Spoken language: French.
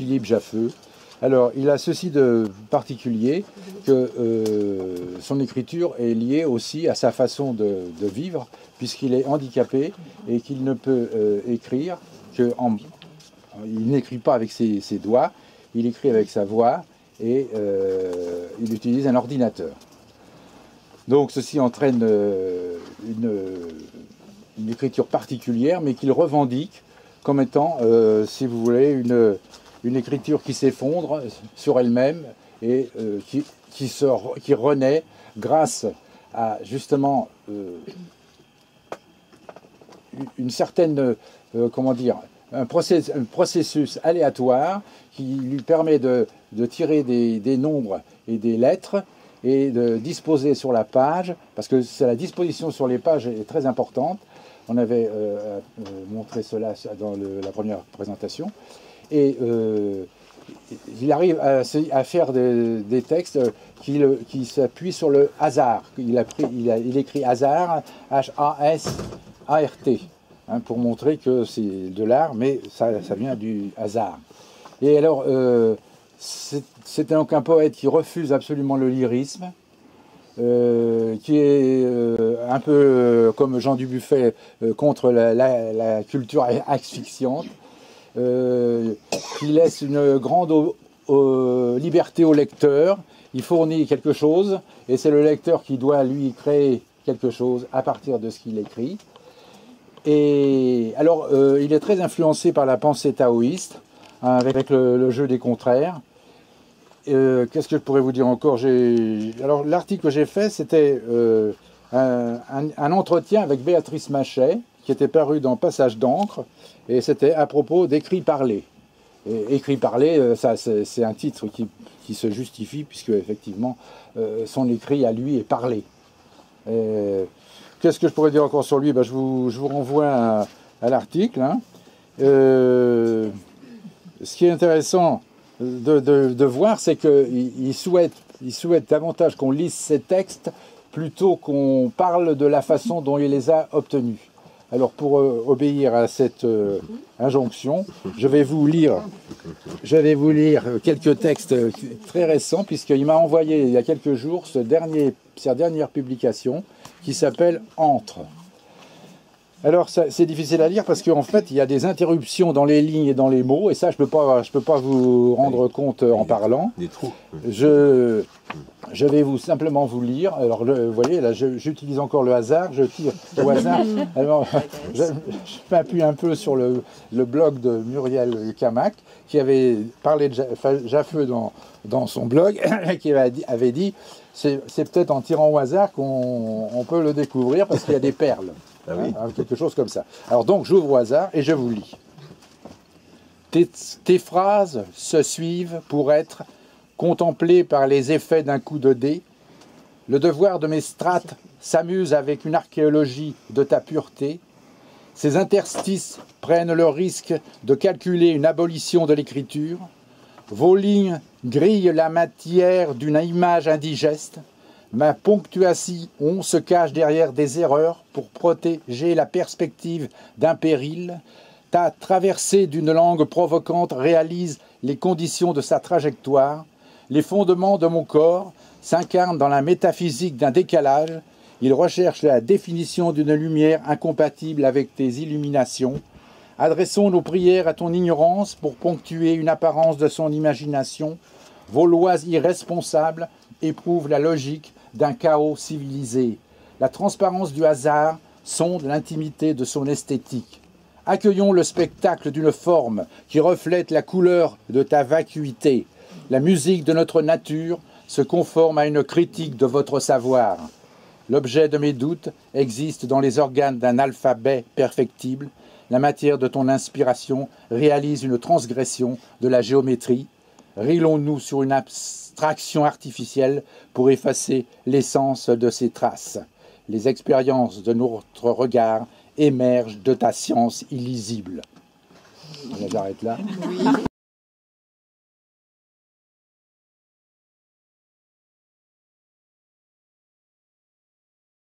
Philippe Jaffeux. Alors, il a ceci de particulier que euh, son écriture est liée aussi à sa façon de, vivre, puisqu'il est handicapé et qu'il ne peut euh, écrire que en, il n'écrit pas avec ses, doigts, il écrit avec sa voix et euh, il utilise un ordinateur. Donc, ceci entraîne une, une, écriture particulière, mais qu'il revendique comme étant, si vous voulez, une une écriture qui s'effondre sur elle-même et euh, qui, qui, qui renaît grâce à justement euh, une certaine, euh, comment dire, un, processus aléatoire qui lui permet de, tirer des, nombres et des lettres et de disposer sur la page, parce que la disposition sur les pages est très importante. On avait montré cela dans la première présentation. Et euh, il arrive à, faire des, textes qui, s'appuient sur le hasard. Il, a écrit hasard, H-A-S-A-R-T, hein, pour montrer que c'est de l'art, mais ça, vient du hasard. Et alors, euh, c'est donc un poète qui refuse absolument le lyrisme, euh, qui est un peu comme Jean Dubuffet contre la, culture asphyxiante. Euh, il laisse une grande liberté au lecteur, il fournit quelque chose, et c'est le lecteur qui doit lui créer quelque chose à partir de ce qu'il écrit. Et alors, euh, il est très influencé par la pensée taoïste, hein, avec le, jeu des contraires. Euh, qu'est-ce que je pourrais vous dire encore? Alors, l'article que j'ai fait, c'était un, un, entretien avec Béatrice Machet, qui était paru dans Passage d'encre, et c'était à propos d'écrit parlé. écrit parlé, euh, ça, c'est un titre qui, se justifie, puisque effectivement, euh, son écrit à lui est parlé. Qu'est-ce que je pourrais dire encore sur lui? Ben, je, vous, je, vous, renvoie à, l'article. Hein. Euh, ce qui est intéressant de, voir, c'est qu'il souhaite, davantage qu'on lise ses textes plutôt qu'on parle de la façon dont il les a obtenus. Alors pour euh, obéir à cette euh, injonction, je vais vous lire, quelques textes très récents puisqu'il m'a envoyé il y a quelques jours sa dernière publication qui s'appelle Entre. Alors c'est difficile à lire parce qu'en fait il y a des interruptions dans les lignes et dans les mots et ça je peux pas je peux pas vous rendre compte en parlant. Des trous. Je je vais vous simplement vous lire. Alors vous voyez là j'utilise encore le hasard, je tire au hasard. Alors je, m'appuie un peu sur le, le, blog de Muriel Camac qui avait parlé de Jaffeux dans dans son blog qui avait dit, avait dit c'est peut-être en tirant au hasard qu'on peut le découvrir parce qu'il y a des perles. Ah hein, quelque chose comme ça. Alors donc, j'ouvre au hasard et je vous lis. Tes, phrases se suivent pour être contemplées par les effets d'un coup de dé. Le devoir de mes strates s'amuse avec une archéologie de ta pureté. Ces interstices prennent le risque de calculer une abolition de l'écriture. Vos lignes grillent la matière d'une image indigeste. Ma ponctuation se cache derrière des erreurs pour protéger la perspective d'un péril. Ta traversée d'une langue provocante réalise les conditions de sa trajectoire. Les fondements de mon corps s'incarnent dans la métaphysique d'un décalage. Il recherche la définition d'une lumière incompatible avec tes illuminations. Adressons nos prières à ton ignorance pour ponctuer une apparence de son imagination. Vos lois irresponsables éprouvent la logique d'un chaos civilisé. La transparence du hasard sonde l'intimité de son esthétique. Accueillons le spectacle d'une forme qui reflète la couleur de ta vacuité. La musique de notre nature se conforme à une critique de votre savoir. L'objet de mes doutes existe dans les organes d'un alphabet perfectible. La matière de ton inspiration réalise une transgression de la géométrie. Rilons-nous sur une abstraction artificielle pour effacer l'essence de ces traces. Les expériences de notre regard émergent de ta science illisible. J'arrête là.